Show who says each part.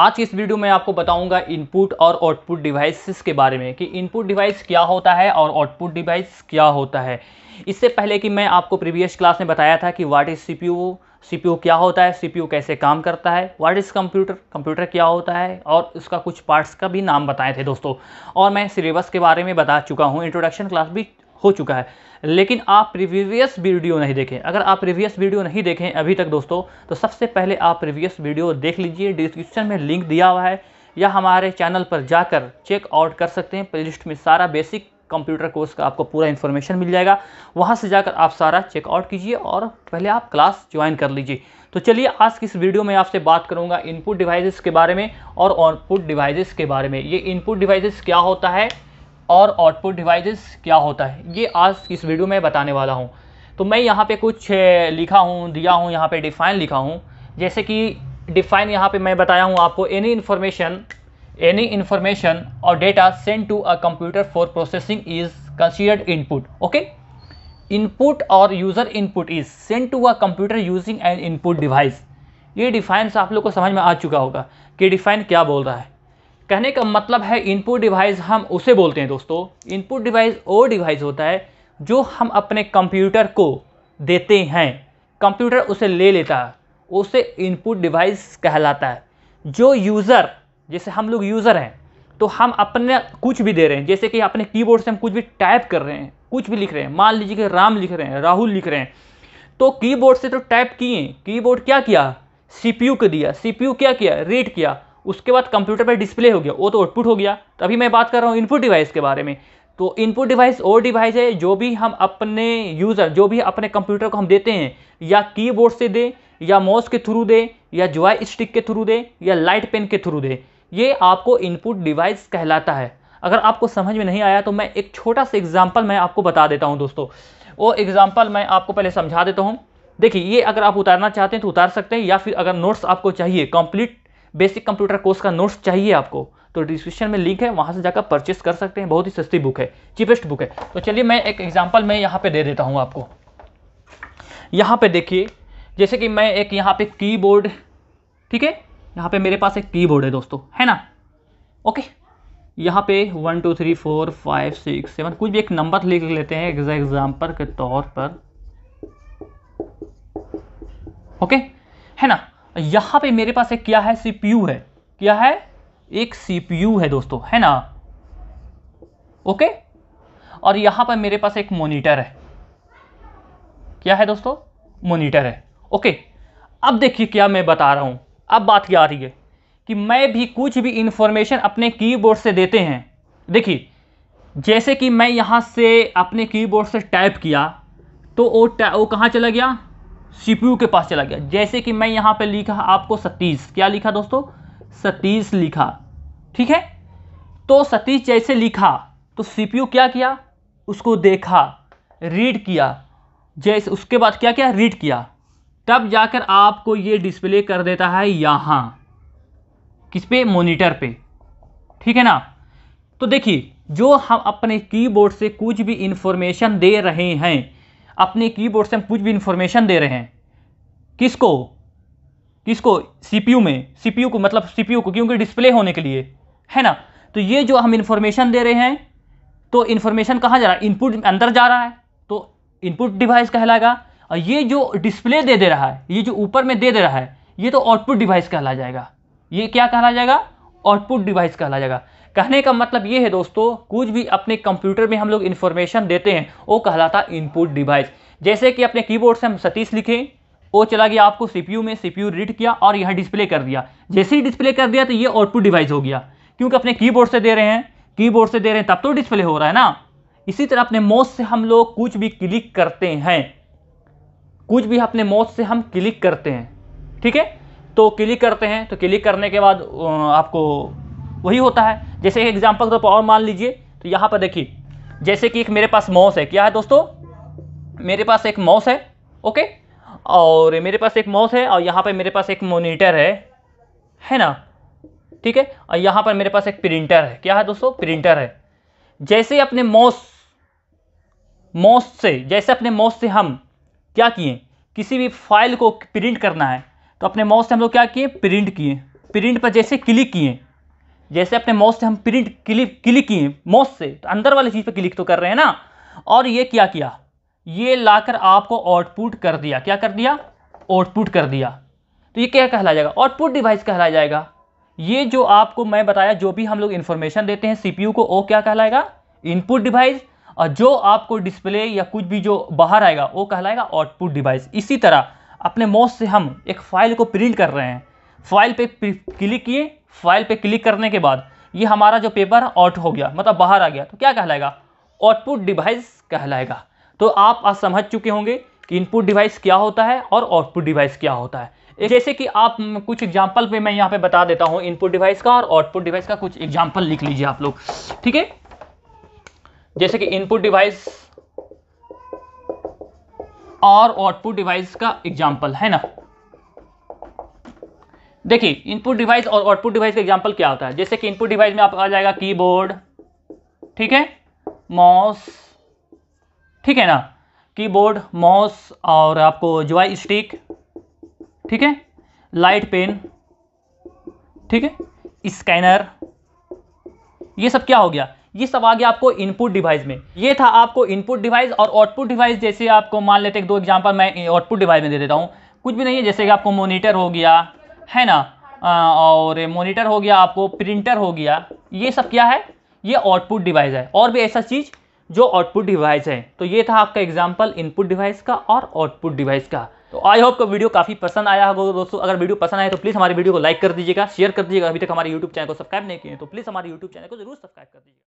Speaker 1: आज की इस वीडियो में आपको बताऊँगा इनपुट और आउटपुट डिवाइसेस के बारे में कि इनपुट डिवाइस क्या होता है और आउटपुट डिवाइस क्या होता है। इससे पहले कि मैं आपको प्रीवियस क्लास में बताया था कि व्हाट इज़ सीपीयू सीपीयू क्या होता है सीपीयू कैसे काम करता है व्हाट इज़ कंप्यूटर कंप्यूटर क्या होता है, और उसका कुछ पार्ट्स का भी नाम बताए थे दोस्तों। और मैं सिलेबस के बारे में बता चुका हूँ इंट्रोडक्शन क्लास भी हो चुका है। लेकिन आप प्रीवियस वीडियो नहीं देखें। अगर आप प्रीवियस वीडियो नहीं देखें अभी तक दोस्तों तो सबसे पहले आप प्रीवियस वीडियो देख लीजिए। डिस्क्रिप्शन में लिंक दिया हुआ है। या हमारे चैनल पर जाकर चेक आउट कर सकते हैं। प्लेलिस्ट में सारा बेसिक कंप्यूटर कोर्स का आपको पूरा इन्फॉर्मेशन मिल जाएगा। वहाँ से जाकर आप सारा चेकआउट कीजिए और पहले आप क्लास ज्वाइन कर लीजिए। तो चलिए आज की इस वीडियो में आपसे बात करूँगा इनपुट डिवाइसेस के बारे में और आउटपुट डिवाइसेस के बारे में। ये इनपुट डिवाइसेस क्या होता है? और आउटपुट डिवाइसेस क्या होता है? ये आज इस वीडियो में बताने वाला हूँ। तो मैं यहाँ पे कुछ लिखा हूँ, दिया हूँ, यहाँ पे डिफ़ाइन लिखा हूँ। जैसे कि डिफ़ाइन यहाँ पे मैं बताया हूँ आपको एनी इन्फॉर्मेशन एनी इन्फॉर्मेशन और data send to a computer for processing is considered input okay input और user input is send to a computer using an input device ये डिफाइन आप लोग को समझ में आ चुका होगा कि डिफाइन क्या बोल रहा है। कहने का मतलब है इनपुट डिवाइस हम उसे बोलते हैं दोस्तों। इनपुट डिवाइस वो डिवाइस होता है जो हम अपने कंप्यूटर को देते हैं। कंप्यूटर उसे ले लेता है, उसे इनपुट डिवाइस कहलाता है। जो यूज़र जैसे हम लोग यूज़र हैं तो हम अपने कुछ भी दे रहे हैं, जैसे कि अपने कीबोर्ड से हम कुछ भी टाइप कर रहे हैं, कुछ भी लिख रहे हैं। मान लीजिए कि राम लिख रहे हैं, राहुल लिख रहे हैं। तो कीबोर्ड से तो टाइप किए कीबोर्ड क्या किया? सीपीयू को दिया। सीपीयू क्या किया? रीड किया। उसके बाद कंप्यूटर पर डिस्प्ले हो गया, वो तो आउटपुट हो गया। तो अभी मैं बात कर रहा हूँ इनपुट डिवाइस के बारे में। तो इनपुट डिवाइस और डिवाइस है, जो भी हम अपने यूज़र जो भी अपने कंप्यूटर को हम देते हैं, या कीबोर्ड से दें, या माउस के थ्रू दे, या जॉय स्टिक के थ्रू दे, या लाइट पेन के थ्रू दे, ये आपको इनपुट डिवाइस कहलाता है। अगर आपको समझ में नहीं आया तो मैं एक छोटा सा एग्ज़ाम्पल मैं आपको बता देता हूँ दोस्तों। वो एग्ज़ाम्पल मैं आपको पहले समझा देता हूँ। देखिए, ये अगर आप उतारना चाहते हैं तो उतार सकते हैं, या फिर अगर नोट्स आपको चाहिए कंप्लीट बेसिक कंप्यूटर कोर्स का नोट्स चाहिए आपको तो डिस्क्रिप्शन में लिंक है, वहाँ से जाकर परचेस कर सकते हैं। बहुत ही सस्ती बुक है चीपेस्ट बुक है। तो चलिए मैं एक एग्ज़ाम्पल मैं यहाँ पे दे देता हूँ आपको। यहाँ पे देखिए, जैसे कि मैं एक यहाँ पे कीबोर्ड ठीक है? यहाँ पे मेरे पास एक कीबोर्ड है दोस्तों, है ना? ओके यहाँ पे one two three four five six seven कुछ भी एक नंबर लिख लेते हैं एग्ज़ाम्पल के तौर पर। ओके है ना? यहाँ पे मेरे पास एक क्या है? सीपीयू है। क्या है? एक सीपीयू है दोस्तों, है ना? ओके? और यहाँ पर मेरे पास एक मोनीटर है। क्या है दोस्तों? मोनीटर है। ओके, अब देखिए क्या मैं बता रहा हूँ। अब बात क्या आ रही है? कि मैं भी कुछ भी इंफॉर्मेशन अपने कीबोर्ड से देते हैं। देखिए, जैसे कि मैं यहाँ से अपने कीबोर्ड से टाइप किया तो वो वो कहाँ चला गया? सीपीयू के पास चला गया। जैसे कि मैं यहाँ पे लिखा, आपको सतीश, क्या लिखा दोस्तों? सतीश लिखा, ठीक है? तो सतीश जैसे लिखा तो सीपीयू क्या किया? उसको देखा, रीड किया। जैसे, उसके बाद क्या किया? रीड किया। तब जाकर आपको ये डिस्प्ले कर देता है यहाँ। किस पे? मोनीटर पे। ठीक है ना? तो देखिए, जो हम अपने कीबोर्ड से कुछ भी इंफॉर्मेशन दे रहे हैं अपने कीबोर्ड से हम कुछ भी इंफॉर्मेशन दे रहे हैं। किसको? किसको? सीपीयू में। सीपीयू को मतलब सीपीयू को, क्योंकि डिस्प्ले होने के लिए। है ना? तो ये जो हम इंफॉर्मेशन दे रहे हैं तो इन्फॉर्मेशन कहाँ जा रहा है? इनपुट अंदर जा रहा है तो इनपुट डिवाइस कहलाएगा। और ये जो डिस्प्ले दे दे रहा है, ये जो ऊपर में दे दे रहा है, ये तो आउटपुट डिवाइस कहला जाएगा। ये क्या कहला जाएगा? आउटपुट डिवाइस कहला जाएगा। कहने का मतलब ये है दोस्तों, कुछ भी अपने कंप्यूटर में हम लोग इन्फॉर्मेशन देते हैं, वो कहलाता इनपुट डिवाइस जैसे कि अपने कीबोर्ड से हम सतीश लिखें, वो चला गया आपको सीपीयू में सीपीयू रीड किया और यहाँ डिस्प्ले कर दिया। जैसे ही डिस्प्ले कर दिया तो ये आउटपुट डिवाइस हो गया। क्योंकि अपने कीबोर्ड से दे रहे हैं कीबोर्ड से दे रहे हैं, तब तो डिस्प्ले हो रहा है ना। इसी तरह अपने माउस से हम लोग कुछ भी क्लिक करते हैं। कुछ भी अपने माउस से हम क्लिक करते हैं। ठीक है? तो क्लिक करते हैं तो क्लिक करने के बाद आपको वही होता है। जैसे एग्ज़ाम्पल के तौर पर और मान लीजिए तो यहाँ पर देखिए, जैसे कि एक मेरे पास माउस है। क्या है दोस्तों? मेरे पास एक माउस है ओके और मेरे पास एक माउस है, और यहाँ पर मेरे पास एक मोनीटर है है ना? ठीक है? और यहाँ पर मेरे पास एक प्रिंटर है। क्या है दोस्तों? प्रिंटर है। जैसे अपने माउस माउस से, जैसे अपने माउस से हम क्या किए? किसी भी फ़ाइल को प्रिंट करना है तो अपने माउस से हम लोग क्या किए? प्रिंट किए। प्रिंट पर जैसे क्लिक किए। जैसे अपने माउस से हम प्रिंट क्लिक क्लिक किए माउस से तो अंदर वाली चीज़ पर क्लिक तो कर रहे हैं ना? और ये क्या किया? ये लाकर आपको आउटपुट कर दिया। क्या कर दिया? आउटपुट कर दिया। तो ये क्या कहलाया जाएगा? आउटपुट डिवाइस कहलाया जाएगा। ये जो आपको मैं बताया, जो भी हम लोग इन्फॉर्मेशन देते हैं सीपीयू को, वो क्या कहलाएगा? इनपुट डिवाइस और जो आपको डिस्प्ले या कुछ भी जो बाहर आएगा, वो कहलाएगा आउटपुट डिवाइस इसी तरह अपने माउस से हम एक फ़ाइल को प्रिंट कर रहे हैं। फ़ाइल पे क्लिक किए फ़ाइल पे क्लिक करने के बाद ये हमारा जो पेपर आउट हो गया मतलब बाहर आ गया तो क्या कहलाएगा? आउटपुट डिवाइस कहलाएगा। तो आप आज समझ चुके होंगे कि इनपुट डिवाइस क्या होता है और आउटपुट डिवाइस क्या होता है। जैसे कि आप कुछ एग्ज़ाम्पल पे मैं यहाँ पे बता देता हूँ इनपुट डिवाइस का और आउटपुट डिवाइस का कुछ एग्ज़ाम्पल लिख लीजिए आप लोग। ठीक है? जैसे कि इनपुट डिवाइस और आउटपुट डिवाइस का एग्ज़ाम्पल है ना? देखिए इनपुट डिवाइस और आउटपुट डिवाइस का एग्ज़ाम्पल क्या होता है? जैसे कि इनपुट डिवाइस में आप आ जाएगा कीबोर्ड ठीक है? माउस ठीक है ना? कीबोर्ड माउस और आपको जॉय स्टिक ठीक है? लाइट पेन ठीक है? स्कैनर ये सब क्या हो गया? ये सब आ गया आपको इनपुट डिवाइस में। ये था आपको इनपुट डिवाइस और आउटपुट डिवाइस जैसे आपको मान लेते हैं दो एग्जांपल मैं आउटपुट डिवाइस में दे देता हूँ। कुछ भी नहीं है, जैसे कि आपको मोनीटर हो गया है ना? और मोनीटर हो गया आपको प्रिंटर हो गया। ये सब क्या है? ये आउटपुट डिवाइस है। और भी ऐसा चीज़ जो आउटपुट डिवाइस है। तो ये था आपका एग्ज़ाम्पल इनपुट डिवाइस का और आउटपुट डिवाइस का। तो आई होप का वीडियो काफ़ी पसंद आया होगा दोस्तों। अगर वीडियो पसंद आए तो प्लीज़ हमारी वीडियो को लाइक कर दीजिएगा शेयर कर दीजिएगा। अभी तक हमारे यूट्यूब चैनल को सब्सक्राइब नहीं किए तो प्लीज़ हमारे यूट्यूब चैनल को ज़रूर सब्सक्राइब कर दीजिएगा।